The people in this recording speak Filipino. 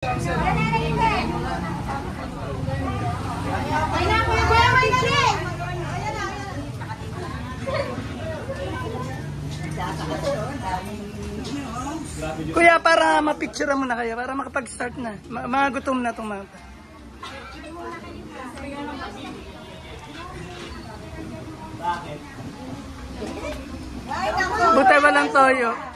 Kuya, para mapicture mo na kayo, para makapag-start na. Ma magutom na itong mga. Bakit? Buti walang toyo.